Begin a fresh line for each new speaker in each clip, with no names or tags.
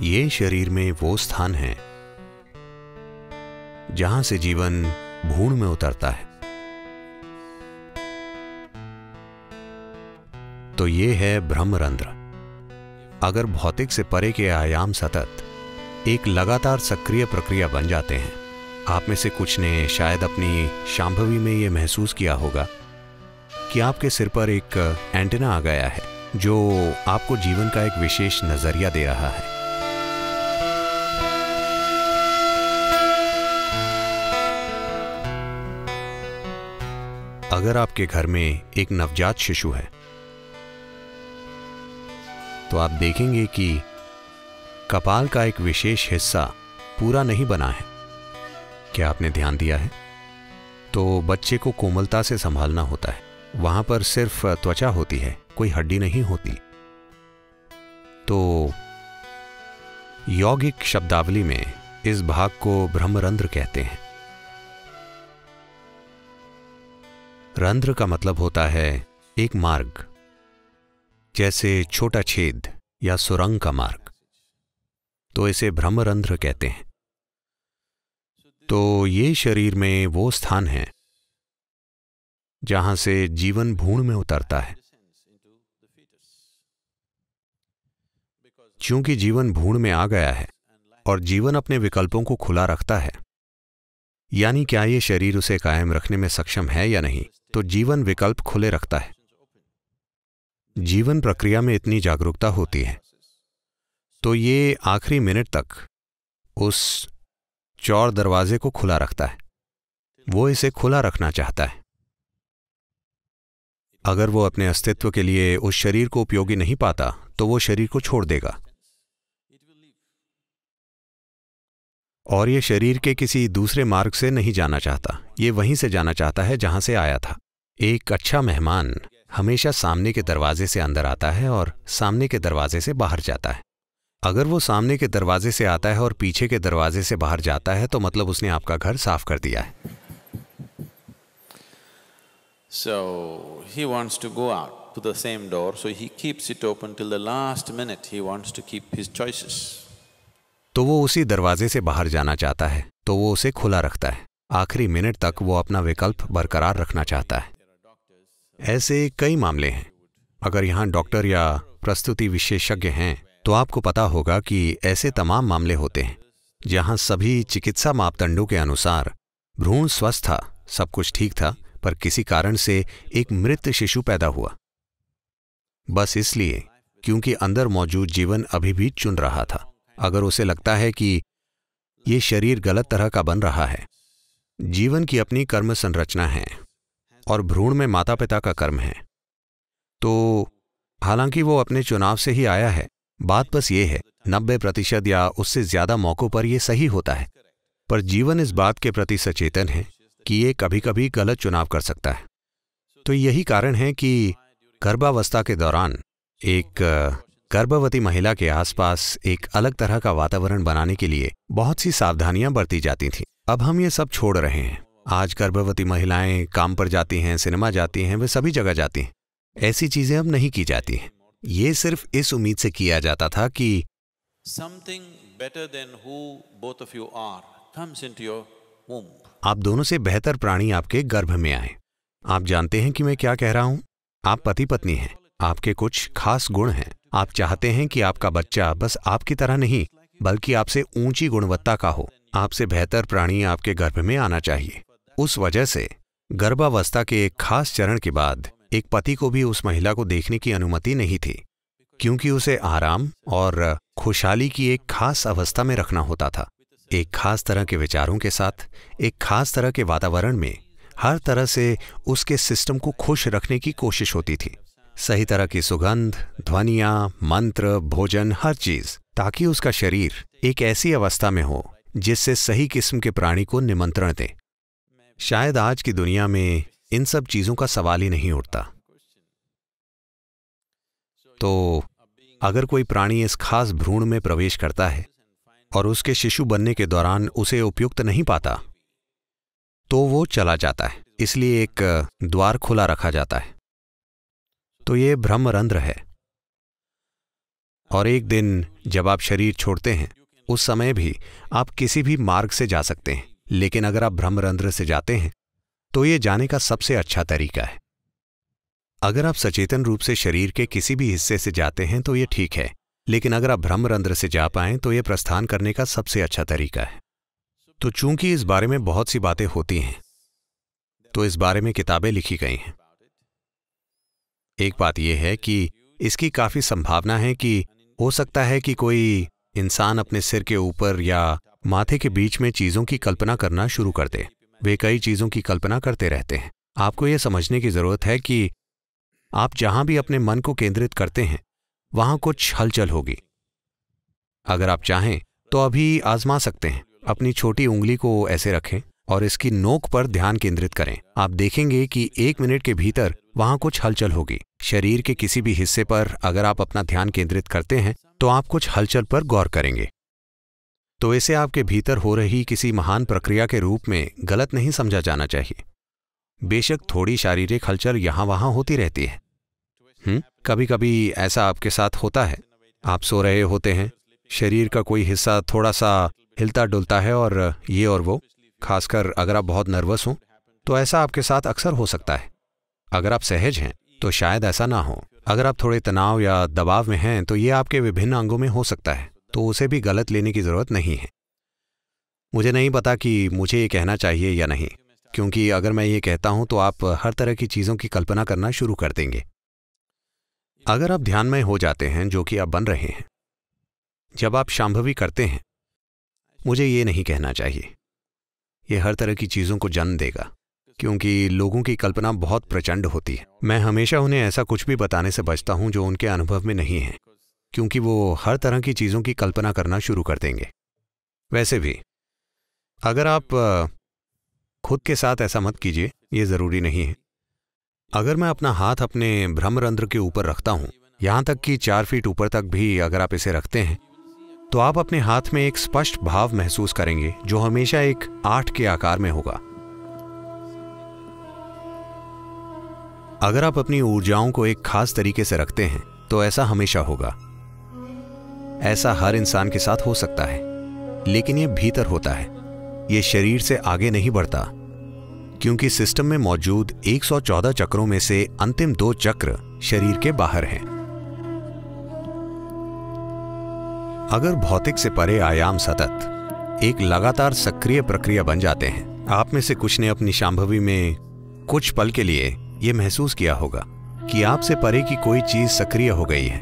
ये शरीर में वो स्थान है, जहाँ से जीवन भूण में उतरता है। तो ये है ब्रह्मरंध्र। अगर भौतिक से परे के आयाम सतत एक लगातार सक्रिय प्रक्रिया बन जाते हैं, आप में से कुछ ने शायद अपनी शांभवी में यह महसूस किया होगा कि आपके सिर पर एक एंटेना आ गया है, जो आपको जीवन का एक विशेष नज़रिया दे रहा है। अगर आपके घर में एक नवजात शिशु है तो आप देखेंगे कि कपाल का एक विशेष हिस्सा पूरा नहीं बना है। क्या आपने ध्यान दिया है? तो बच्चे को कोमलता से संभालना होता है। वहाँ पर सिर्फ़ त्वचा होती है, कोई हड्डी नहीं होती। तो यौगिक शब्दावली में इस भाग को ब्रह्मरंध्र कहते हैं। रंध्र का मतलब होता है एक मार्ग, जैसे छोटा छेद या सुरंग का मार्ग। तो इसे ब्रह्मरंध्र कहते हैं। तो ये शरीर में वो स्थान है, जहाँ से जीवन भूण में उतरता है। क्योंकि जीवन भूण में आ गया है और जीवन अपने विकल्पों को खुला रखता है, यानी क्या ये शरीर उसे कायम रखने में सक्षम है या नहीं? तो जीवन विकल्प खुले रखता है। जीवन प्रक्रिया में इतनी जागरूकता होती है। तो ये आखिरी मिनट तक उस चौर दरवाजे को खुला रखता है। वो इसे खुला रखना चाहता है। अगर वो अपने अस्तित्व के लिए उस शरीर को उपयोगी नहीं पाता तो वो शरीर को छोड़ देगा। और ये शरीर के किसी दूसरे मार्ग से नहीं जाना चाहता ये वहीं से जाना चाहता है जहाँ से आया था एक अच्छा मेहमान हमेशा सामने के दरवाजे से अंदर आता है और सामने के दरवाजे से बाहर जाता है अगर वो सामने के दरवाजे से आता है और पीछे के दरवाजे से बाहर जाता है तो मतलब उसने आपका घर साफ़ कर दिया है
So he wants to go out to the same door, so he keeps it open till the last minute. He wants to keep his choices.
तो वो उसी दरवाजे से बाहर जाना चाहता है तो वो उसे खुला रखता है। आखिरी मिनट तक वो अपना विकल्प बरकरार रखना चाहता है। ऐसे कई मामले हैं। अगर यहाँ डॉक्टर या प्रस्तुति विशेषज्ञ हैं तो आपको पता होगा कि ऐसे तमाम मामले होते हैं, जहाँ सभी चिकित्सा मापदंडों के अनुसार भ्रूण स्वस्थ था, सब कुछ ठीक था, पर किसी कारण से एक मृत शिशु पैदा हुआ। बस इसलिए, क्योंकि अंदर मौजूद जीवन अभी भी चुन रहा था। अगर उसे लगता है कि ये शरीर गलत तरह का बन रहा है। जीवन की अपनी कर्म संरचना है और भ्रूण में माता पिता का कर्म है। तो हालाँकि वो अपने चुनाव से ही आया है, बात बस ये है, नब्बे प्रतिशत या उससे ज़्यादा मौकों पर यह सही होता है। पर जीवन इस बात के प्रति सचेतन है कि ये कभी कभी गलत चुनाव कर सकता है। तो यही कारण है कि गर्भावस्था के दौरान एक गर्भवती महिला के आसपास एक अलग तरह का वातावरण बनाने के लिए बहुत सी सावधानियाँ बरती जाती थीं। अब हम ये सब छोड़ रहे हैं। आज गर्भवती महिलाएँ काम पर जाती हैं सिनेमा जाती हैं वे सभी जगह जाती हैं। ऐसी चीज़ें अब नहीं की जाती हैं। ये सिर्फ़ इस उम्मीद से किया जाता था कि
Something better than who both of you are comes into your womb.
आप दोनों से बेहतर प्राणी आपके गर्भ में आए। आप जानते हैं कि मैं क्या कह रहा हूँ? आप पति पत्नी हैं। आपके कुछ खास गुण हैं। आप चाहते हैं कि आपका बच्चा बस आपकी तरह नहीं, बल्कि आपसे ऊँची गुणवत्ता का हो। आपसे बेहतर प्राणी आपके गर्भ में आना चाहिए। उस वजह से गर्भावस्था के एक खास चरण के बाद एक पति को भी उस महिला को देखने की अनुमति नहीं थी, क्योंकि उसे आराम और खुशहाली की एक खास अवस्था में रखना होता था। एक खास तरह के विचारों के साथ, एक खास तरह के वातावरण में, हर तरह से उसके सिस्टम को खुश रखने की कोशिश होती थी। सही तरह की सुगंध, ध्वनिया, मंत्र, भोजन, हर चीज़, ताकि उसका शरीर एक ऐसी अवस्था में हो, जिससे सही किस्म के प्राणी को निमंत्रण दे। शायद आज की दुनिया में इन सब चीज़ों का सवाल ही नहीं उठता। तो अगर कोई प्राणी इस खास भ्रूण में प्रवेश करता है, और उसके शिशु बनने के दौरान उसे उपयुक्त नहीं पाता तो वो चला जाता है, इसलिए एक द्वार खुला रखा जाता है। तो ये ब्रह्मरंध्र है। और एक दिन जब आप शरीर छोड़ते हैं, उस समय भी आप किसी भी मार्ग से जा सकते हैं, लेकिन अगर आप ब्रह्मरंध्र से जाते हैं तो ये जाने का सबसे अच्छा तरीका है। अगर आप सचेतन रूप से शरीर के किसी भी हिस्से से जाते हैं तो ये ठीक है, लेकिन अगर आप ब्रह्मरंध्र से जा पाएँ तो ये प्रस्थान करने का सबसे अच्छा तरीका है। तो चूँकि इस बारे में बहुत सी बातें होती हैं तो इस बारे में किताबें लिखी गई हैं। एक बात यह है कि इसकी काफ़ी संभावना है कि हो सकता है कि कोई इंसान अपने सिर के ऊपर या माथे के बीच में चीज़ों की कल्पना करना शुरू कर दे। वे कई चीज़ों की कल्पना करते रहते हैं। आपको यह समझने की ज़रूरत है कि आप जहाँ भी अपने मन को केंद्रित करते हैं, वहाँ कुछ हलचल होगी। अगर आप चाहें तो अभी आजमा सकते हैं। अपनी छोटी उंगली को ऐसे रखें और इसकी नोक पर ध्यान केंद्रित करें। आप देखेंगे कि एक मिनट के भीतर वहाँ कुछ हलचल होगी। शरीर के किसी भी हिस्से पर अगर आप अपना ध्यान केंद्रित करते हैं तो आप कुछ हलचल पर गौर करेंगे। तो इसे आपके भीतर हो रही किसी महान प्रक्रिया के रूप में गलत नहीं समझा जाना चाहिए। बेशक थोड़ी शारीरिक हलचल यहाँ वहाँ होती रहती है। हम्म कभी कभी ऐसा आपके साथ होता है। आप सो रहे होते हैं, शरीर का कोई हिस्सा थोड़ा सा हिलता डुलता है और ये और वो। खासकर अगर आप बहुत नर्वस हों तो ऐसा आपके साथ अक्सर हो सकता है। अगर आप सहज हैं तो शायद ऐसा ना हो। अगर आप थोड़े तनाव या दबाव में हैं तो ये आपके विभिन्न अंगों में हो सकता है तो उसे भी गलत लेने की ज़रूरत नहीं है। मुझे नहीं पता कि मुझे ये कहना चाहिए या नहीं, क्योंकि अगर मैं ये कहता हूँ तो आप हर तरह की चीज़ों की कल्पना करना शुरू कर देंगे। अगर आप ध्यानमय हो जाते हैं, जो कि आप बन रहे हैं, जब आप शांभवी करते हैं, मुझे ये नहीं कहना चाहिए। ये हर तरह की चीज़ों को जन्म देगा। क्योंकि लोगों की कल्पना बहुत प्रचंड होती है। मैं हमेशा उन्हें ऐसा कुछ भी बताने से बचता हूँ जो उनके अनुभव में नहीं है, क्योंकि वो हर तरह की चीज़ों की कल्पना करना शुरू कर देंगे। वैसे भी, अगर आप खुद के साथ ऐसा मत कीजिए, ये ज़रूरी नहीं है। अगर मैं अपना हाथ अपने ब्रह्मरंध्र के ऊपर रखता हूँ, यहाँ तक कि चार फीट ऊपर तक भी अगर आप इसे रखते हैं तो आप अपने हाथ में एक स्पष्ट भाव महसूस करेंगे, जो हमेशा एक आठ के आकार में होगा। अगर आप अपनी ऊर्जाओं को एक खास तरीके से रखते हैं तो ऐसा हमेशा होगा। ऐसा हर इंसान के साथ हो सकता है, लेकिन यह भीतर होता है। यह शरीर से आगे नहीं बढ़ता, क्योंकि सिस्टम में मौजूद 114 चक्रों में से अंतिम दो चक्र शरीर के बाहर हैं। अगर भौतिक से परे आयाम सतत, एक लगातार सक्रिय प्रक्रिया बन जाते हैं, आप में से कुछ ने अपनी शांभवी में कुछ पल के लिए यह महसूस किया होगा कि आपसे परे की कोई चीज़ सक्रिय हो गई है।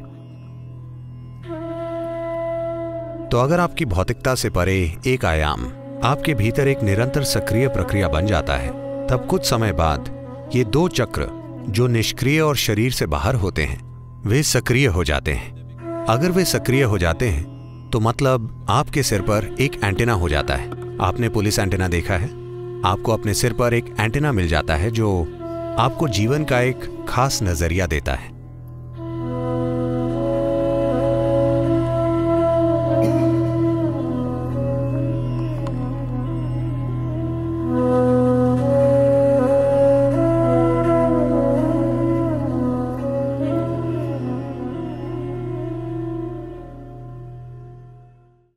तो अगर आपकी भौतिकता से परे एक आयाम आपके भीतर एक निरंतर सक्रिय प्रक्रिया बन जाता है, तब कुछ समय बाद ये दो चक्र जो निष्क्रिय और शरीर से बाहर होते हैं, वे सक्रिय हो जाते हैं। अगर वे सक्रिय हो जाते हैं तो मतलब आपके सिर पर एक एंटेना हो जाता है। आपने पुलिस एंटेना देखा है? आपको अपने सिर पर एक एंटेना मिल जाता है जो आपको जीवन का एक खास नज़रिया देता है।